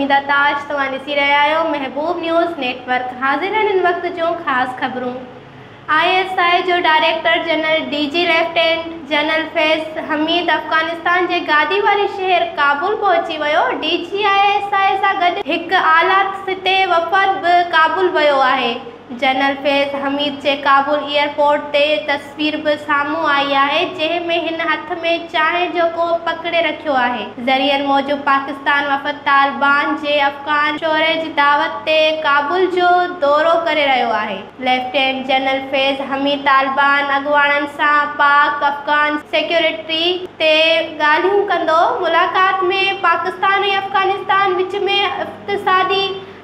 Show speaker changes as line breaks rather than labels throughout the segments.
ॾिसी रहिया महबूब news network हाज़िर आहिनि इन वक़्त जूं ख़ासि ख़बरूं। आई एस आई जो director general D G lieutenant general Faiz Hameed Afghanistan के गादी वाले शहर काबुल पहुची वो डी जी आई एस आई सां गॾु हिकु आला सिते वफ़द बि काबुल वियो आहे। जनरल फैज़ हमीद जे काबुल एयरपोर्ट ते तस्वीर बि साम्हूं आई आहे जंहिंमें हिन हथ में चांहि जो कोप पकिड़े रखियो आहे। ज़रियनि मूजिबि पाकिस्तान वफ़द तालिबान जे अफ़गान शोरे जी दावत ते काबुल जो दौरो करे रहियो आहे। लेफ्टिनेंट जनरल फैज़ हमीद तालिबान अॻुवाणनि सां पाक अफ़गान सिक्योरिटी ते ॻाल्हियूं कंदो। में पाकिस्तान अफ़गानिस्तान विच में इक़्तिसादी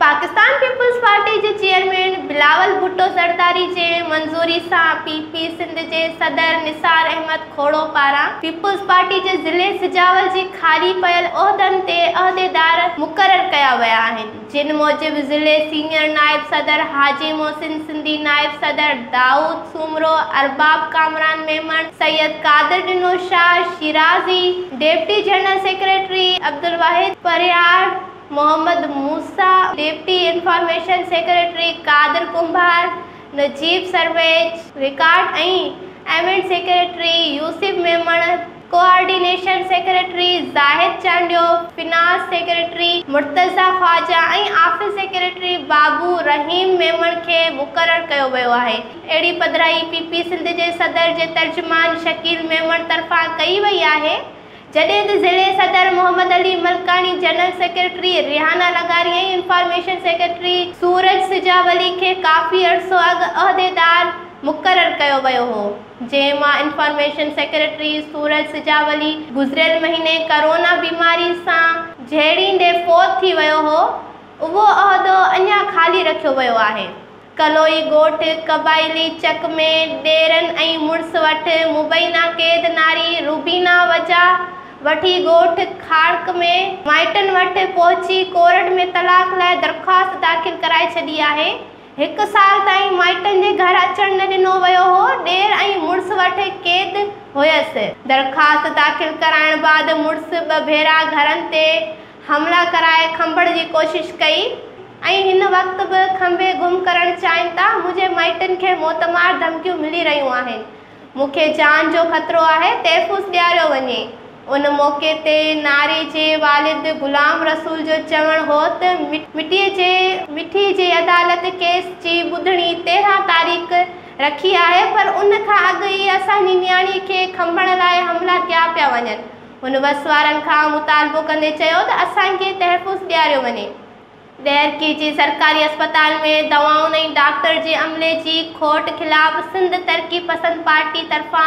पाकिस्तान पीपल्स पार्टी जे चेयरमैन बिलावल भुट्टो ज़रदारी जे, मंज़ूरी सां पी पी सिंध जे सदर निसार अहमद खोड़ो पारां पीपल्स पार्टी जे ज़िले सिजावल जी ख़ाली पियल उहिदनि ते उहिदेदार मुक़ररु कया विया आहिनि। जिन मूजिबि ज़िले सीनियर नाइब सदर हाजी मोहसिन सिंधी नाइब सदर Daud Soomro, Arbab Kamran Memon Syed Qadir Dino Shah, Shirazi, deputy general secretary Abdul Wahid Pariyar Mohammad Musa, deputy information secretary Qadir Kumbhar, Najib Sarwej ऐं event secretary Yousif Memon coordination secretary Zahid Chandio, finance secretary Murtaza Khawaja ऐं office secretary Babu Rahim Memon खे मुक़ररु कयो वियो आहे। अहिड़ी पधराई सिंध जे सदर जे तर्जुमान शकील मेमण तरफ़ां कई वई आहे। जॾहिं ज़िले सदर मोहम्मद अली मलकानी जनरल सेक्रेटरी, रिहाना लगारी ऐं इंफॉर्मेशन सेक्रेटरी सूरज सिजावली खे काफ़ी अरसो अॻु उहिदेदार मुक़ररु कयो वियो हो। जंहिं इंफॉर्मेशन सेक्रेटरी सूरज सिजावली गुज़िरियल महीने करोना बीमारी सां जहिड़ींदे फ़ौत थी वियो हो, उहो उहिदो अञा ख़ाली रखियो वियो आहे। कलोई ॻोठ कबाइली चक में ॾेरनि ऐं मुड़ुस मुबैना क़ैद नारी रुबीना वजा वठी ॻोठ खाड़क में माइटनि वटि पहुची कोर्ट में तलाक लाइ दरख़्वास्त दाख़िल कराए छॾी आहे। हिकु साल ताईं माइटनि जे घर अचणु न ॾिनो वियो हो, ॾेर ऐं मुड़ुस वटि क़ैद हुयसि। दरख़्वास्त दाख़िल कराइण बाद मुड़ुस ॿ भेरा घरनि ते हमला कराए खंभण जी कोशिशि कई। ऐं हिन वक़्तु बि खंभे गुम करणु चाहिनि था, मुंहिंजे माइटनि खे मोतमार धमकियूं मिली रहियूं आहिनि। मूंखे जान जो ख़तरो आहे तहफ़ुज़ ॾियारियो वञे। उन मौक़े ते नारी जे वालिद ग़ुलाम रसूल जो चवणु हो त मिटीअ जे मिठी जे अदालत केस जी ॿुधणी तेरहं तारीख़ रखी आहे, पर उन खां अॻु ई असांजी नियाणीअ खे खंभण लाइ हमला कया पिया वञनि। हुन बस वारनि खां मुतालबो कंदे चयो त असांखे तहफ़ुज़ ॾियारियो वञे। ॾैरकी जी सरकारी अस्पताल में दवाउनि ऐं डॉक्टर जे अमले जी खोट ख़िलाफ़ सिंध तरक़ी पसंदि पार्टी तरफ़ां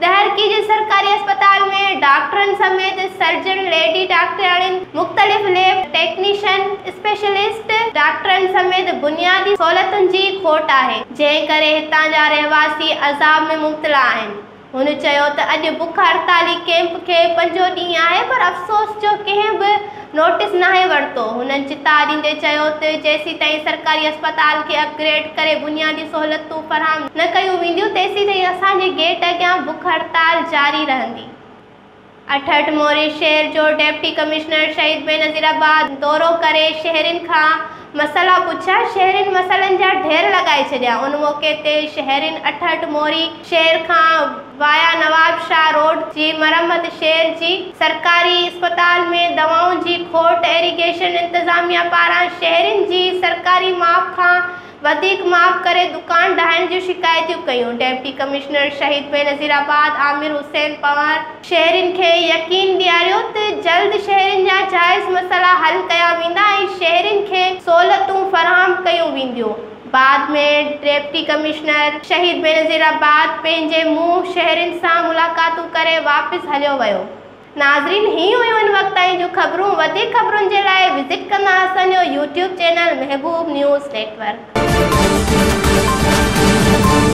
दहरकी जे सरकारी अस्पताल में डॉक्टर समेत सर्जन, लेडी डॉक्टर मुख़्तलिफ़ लेब, टेक्नीशियन, स्पेशलिस्ट, डॉक्टर समेत बुनियादी सहूलियतुनि जी खोट है। जैसे करे हितां रहवासी अज़ाब में मुब्तला हुन चयो त बुख हड़ताली कैंप खे पंजो ॾींहुं आहे पर अफ़सोस जो कंहिं बि नोटिस नाहे वरितो हुननि चिता ॾींदे चयो त सरकारी अस्पताल खे अपग्रेड करे बुनियादी सहूलियतूं फ़राहम न कयूं वेंदियूं तेसीं ताईं असांजे गेट अॻियाँ बुख हड़ताल जारी रहंदी अठहठि मोरी शहर जो डेप्टी कमिश्नर शहीद बेनज़ीराबाद दौरो करे शहरनि खां मसइला पुछिया शहरनि मसइलनि जा ढेर लॻाए छॾिया उन मौक़े ते शहरनि अठहठि मोरी शहर खां वाया नवाब शाह रोड जी मरम्मत शहर जी सरकारी अस्पताल में दवाउनि जी खोट एरीगेशन इंतिज़ामिया पारां शहरनि जी सरकारी माप खां वधीक माफ़ करे दुकान ढहाइण जूं शिकायतूं कयूं डेप्टी कमिश्नर शहीद बेनज़ीराबाद आमिर हुसैन पवार शहरियुनि खे यकीन ॾियारियो त जल्द शहरियुनि जा जाइज़ मसइला हल कया वेंदा ऐं वेंदियूं बाद में डेप्टी कमिश्नर शहीद बेनज़ीराबाद पंहिंजे मुँह शहर से मुलाकात करे वापस हलो वियो। नाज़रीन ही हुयूं उन वक़्त ताईं जूं ख़बरूं, वधीक ख़बरुनि जे लाइ विज़िट कंदा असांजो YouTube channel Mehboob news network.